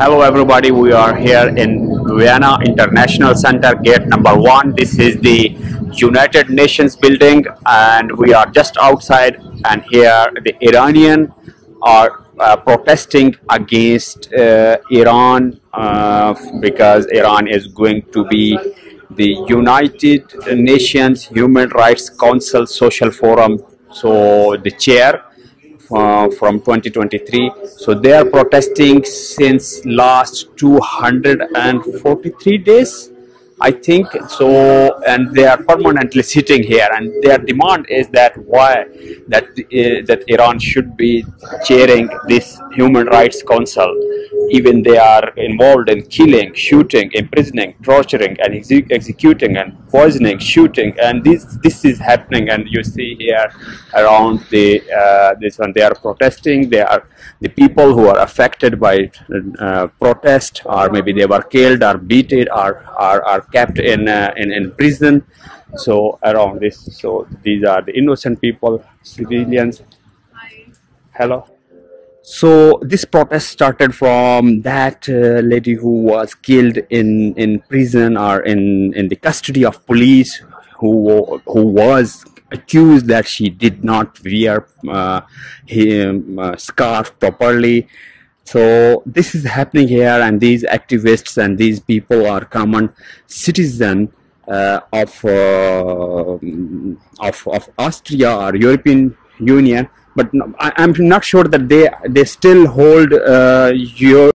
Hello everybody, we are here in Vienna International Center, gate number one. This is the United Nations building and we are just outside and here the Iranian are uh, protesting against uh, Iran uh, because Iran is going to be the United Nations Human Rights Council Social Forum so the chair uh, from 2023 so they are protesting since last 243 days i think. So and they are permanently sitting here. And their demand is that why that uh, that iran should be chairing this human rights council even they are involved in killing shooting imprisoning torturing and exe executing and poisoning shooting. And this this is happening and you see here around the uh, this one they are protesting. They are the people who are affected by uh, protest or maybe they were killed or beaten or are, are kept in, uh, in in prison. So around this so these are the innocent people civilians. Hi. hello so this protest started from that uh, lady who was killed in in prison or in in the custody of police who who was accused that she did not wear uh, him uh, scarf properly. So this is happening here and these activists and these people are common citizen uh, of, uh, of of austria or european union but no, I, am not sure that they they still hold uh, your